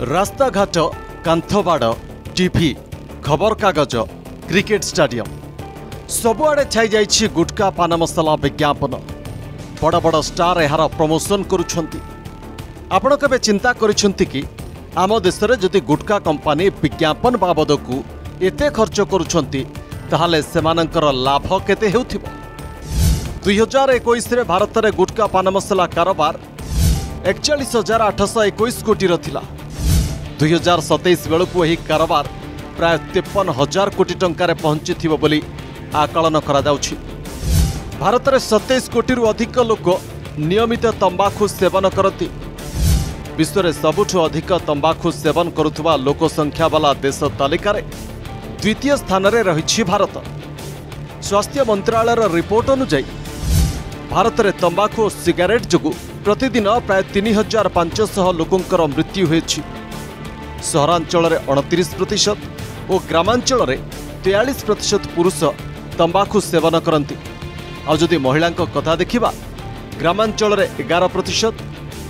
ରାସ୍ତାଘାଟ କାନ୍ଥବାଡ଼ ଟିଭି ଖବରକାଗଜ କ୍ରିକେଟ ଷ୍ଟାଡିୟମ। ସବୁଆଡ଼େ ଛାଇଯାଇଛି ଗୁଟକା ପାନ ମସଲା ବିଜ୍ଞାପନ। ବଡ଼ ବଡ଼ ଷ୍ଟାର ଏହାର ପ୍ରମୋସନ କରୁଛନ୍ତି। ଆପଣ କେବେ ଚିନ୍ତା କରିଛନ୍ତି କି ଆମ ଦେଶରେ ଯଦି ଗୁଟକା କମ୍ପାନୀ ବିଜ୍ଞାପନ ବାବଦକୁ ଏତେ ଖର୍ଚ୍ଚ କରୁଛନ୍ତି ତାହେଲେ ସେମାନଙ୍କର ଲାଭ କେତେ ହେଉଥିବ? ଦୁଇହଜାର ଏକୋଇଶରେ ଭାରତରେ ଗୁଟକା ପାନ ମସଲା କାରବାର ଏକଚାଳିଶ ହଜାର ଆଠଶହ ଏକୋଇଶ କୋଟିର ଥିଲା। ଦୁଇହଜାର ସତେଇଶ ବେଳକୁ ଏହି କାରବାର ପ୍ରାୟ ତେପନ ହଜାର କୋଟି ଟଙ୍କାରେ ପହଞ୍ଚିଥିବ ବୋଲି ଆକଳନ କରାଯାଉଛି। ଭାରତରେ ସତେଇଶ କୋଟିରୁ ଅଧିକ ଲୋକ ନିୟମିତ ତମ୍ବାଖୁ ସେବନ କରନ୍ତି। ବିଶ୍ୱରେ ସବୁଠୁ ଅଧିକ ତମ୍ବାଖୁ ସେବନ କରୁଥିବା ଲୋକ ସଂଖ୍ୟା ବାଲା ଦେଶ ତାଲିକାରେ ଦ୍ୱିତୀୟ ସ୍ଥାନରେ ରହିଛି ଭାରତ। ସ୍ୱାସ୍ଥ୍ୟ ମନ୍ତ୍ରାଳୟର ରିପୋର୍ଟ ଅନୁଯାୟୀ ଭାରତରେ ତମ୍ବାଖୁ ଓ ସିଗାରେଟ୍ ଯୋଗୁଁ ପ୍ରତିଦିନ ପ୍ରାୟ ତିନି ହଜାର ପାଞ୍ଚଶହ ଲୋକଙ୍କର ମୃତ୍ୟୁ ହେଉଛି ସହରାଞ୍ଚଳରେ ଅଣତିରିଶ ପ୍ରତିଶତ ଓ ଗ୍ରାମାଞ୍ଚଳରେ ତେୟାଳିଶ ପ୍ରତିଶତ ପୁରୁଷ ତମ୍ବାଖୁ ସେବନ କରନ୍ତି। ଆଉ ଯଦି ମହିଳାଙ୍କ କଥା ଦେଖିବା ଗ୍ରାମାଞ୍ଚଳରେ ଏଗାର ପ୍ରତିଶତ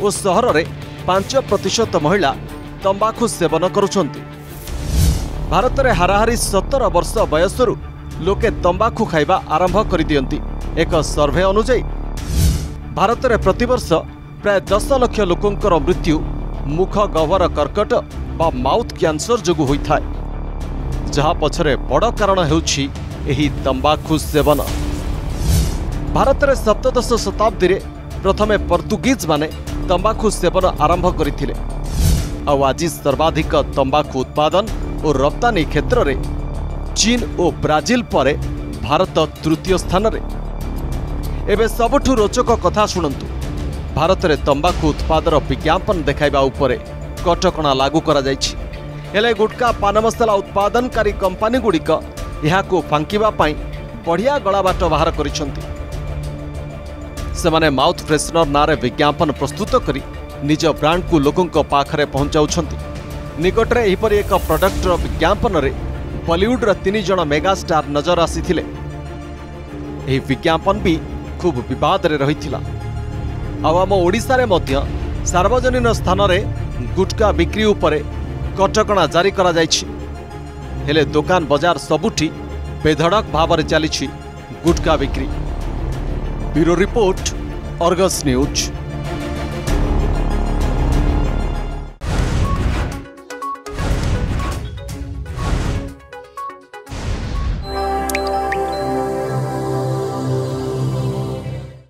ଓ ସହରରେ ପାଞ୍ଚ ପ୍ରତିଶତ ମହିଳା ତମ୍ବାଖୁ ସେବନ କରୁଛନ୍ତି। ଭାରତରେ ହାରାହାରି ସତର ବର୍ଷ ବୟସରୁ ଲୋକେ ତମ୍ବାଖୁ ଖାଇବା ଆରମ୍ଭ କରିଦିଅନ୍ତି। ଏକ ସର୍ଭେ ଅନୁଯାୟୀ ଭାରତରେ ପ୍ରତିବର୍ଷ ପ୍ରାୟ ଦଶ ଲକ୍ଷ ଲୋକଙ୍କର ମୃତ୍ୟୁ ମୁଖ ଗହ୍ୱର କର୍କଟ ବା ମାଉଥ୍ କ୍ୟାନ୍ସର ଯୋଗୁଁ ହୋଇଥାଏ। ଯାହା ପଛରେ ବଡ଼ କାରଣ ହେଉଛି ଏହି ତମ୍ବାଖୁ ସେବନ। ଭାରତରେ ସପ୍ତଦଶ ଶତାବ୍ଦୀରେ ପ୍ରଥମେ ପର୍ତ୍ତୁଗୀଜମାନେ ତମ୍ବାଖୁ ସେବନ ଆରମ୍ଭ କରିଥିଲେ। ଆଉ ଆଜି ସର୍ବାଧିକ ତମ୍ବାଖୁ ଉତ୍ପାଦନ ଓ ରପ୍ତାନୀ କ୍ଷେତ୍ରରେ ଚୀନ ଓ ବ୍ରାଜିଲ ପରେ ଭାରତ ତୃତୀୟ ସ୍ଥାନରେ। ଏବେ ସବୁଠୁ ରୋଚକ କଥା ଶୁଣନ୍ତୁ। ଭାରତରେ ତମ୍ବାଖୁ ଉତ୍ପାଦର ବିଜ୍ଞାପନ ଦେଖାଇବା ଉପରେ। କଟକଣା ଲାଗୁ କରାଯାଇଛି। ହେଲେ ଗୁଟକା ପାନ ମସଲା ଉତ୍ପାଦନକାରୀ କମ୍ପାନୀଗୁଡ଼ିକ ଏହାକୁ ଫାଙ୍କିବା ପାଇଁ ବଢ଼ିଆ ଗଳାବାଟ ବାହାର କରିଛନ୍ତି। ସେମାନେ ମାଉଥ୍ ଫ୍ରେଶନର ନାଁରେ ବିଜ୍ଞାପନ ପ୍ରସ୍ତୁତ କରି ନିଜ ବ୍ରାଣ୍ଡକୁ ଲୋକଙ୍କ ପାଖରେ ପହଞ୍ଚାଉଛନ୍ତି। ନିକଟରେ ଏହିପରି ଏକ ପ୍ରଡକ୍ଟର ବିଜ୍ଞାପନରେ ବଲିଉଡର ତିନି ଜଣ ମେଗାଷ୍ଟାର ନଜର ଆସିଥିଲେ। ଏହି ବିଜ୍ଞାପନ ବି ଖୁବ୍ ବିବାଦରେ ରହିଥିଲା। ଆଉ ଆମ ଓଡ଼ିଶାରେ ମଧ୍ୟ ସାର୍ବଜନୀନ ସ୍ଥାନରେ ଗୁଟକା ବିକ୍ରି ଉପରେ କଟକଣା ଜାରି କରାଯାଇଛି ହେଲେ ଦୋକାନ ବଜାର ସବୁଠି ବେଧଡ଼କ ଭାବରେ ଚାଲିଛି ଗୁଟକା ବିକ୍ରି ବ୍ୟୁରୋ ରିପୋର୍ଟ ଅର୍ଗସ୍ ନ୍ୟୁଜ୍